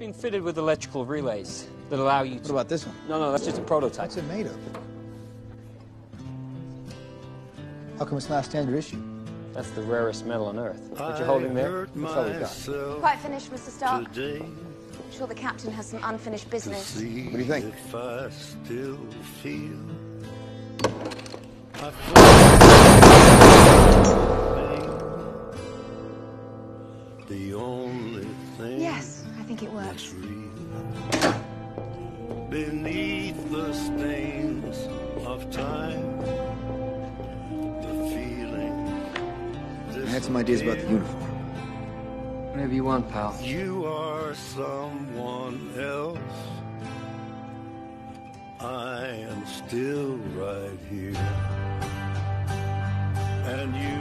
been fitted with electrical relays that allow you to... What about this one? No, no, that's just a prototype. What's it made of? How come it's not a standard issue? That's the rarest metal on Earth. What you're holding there, that's all we got. Quite finished, Mr. Stark. Today I'm sure the captain has some unfinished business. What do you think? If I still feel I feel the only thing Yes, I it that's works. real beneath the stains of time. The feeling. I had some ideas about the uniform. Whatever you want, pal. You are someone else. I am still right here. And you could